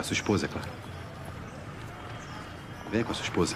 Com a sua esposa, é claro. Venha com a sua esposa.